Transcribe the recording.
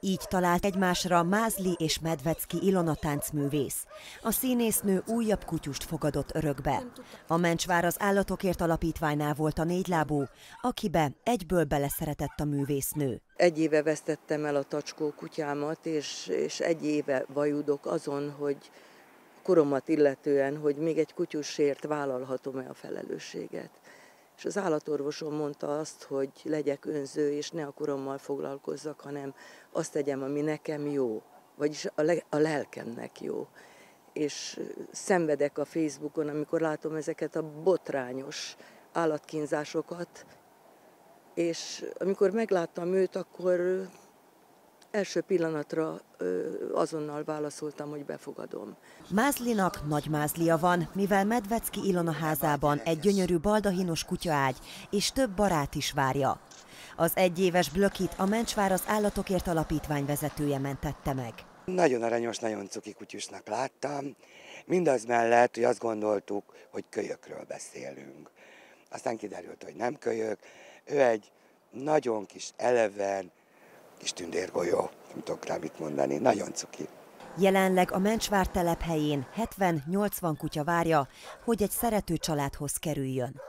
Így talált egymásra Mázli és Medvecki Ilona táncművész. A színésznő újabb kutyust fogadott örökbe. A Mencsvár az Állatokért Alapítványnál volt a négylábú, akibe egyből beleszeretett a művésznő. Egy éve vesztettem el a tacskó kutyámat, és, és egy éve vajudok azon, hogy koromat illetően, hogy még egy kutyusért vállalhatom-e a felelősséget. És az állatorvosom mondta azt, hogy legyek önző, és ne a korommal foglalkozzak, hanem azt tegyem, ami nekem jó, vagyis a, le- a lelkemnek jó. És szenvedek a Facebookon, amikor látom ezeket a botrányos állatkínzásokat, és amikor megláttam őt, akkor első pillanatra azonnal válaszoltam, hogy befogadom. Mázlinak nagy mázlia van, mivel Medvecki Ilona házában egy gyönyörű baldahinos kutyaágy és több barát is várja. Az egyéves blökit a Mencsvár az Állatokért Alapítvány vezetője mentette meg. Nagyon aranyos, nagyon cuki kutyusnak láttam. Mindaz mellett, hogy azt gondoltuk, hogy kölyökről beszélünk. Aztán kiderült, hogy nem kölyök. Ő egy nagyon kis eleven, kis tündérgolyó, nem tudok rá mit mondani, nagyon cuki. Jelenleg a Mencsvár telephelyén 70-80 kutya várja, hogy egy szerető családhoz kerüljön.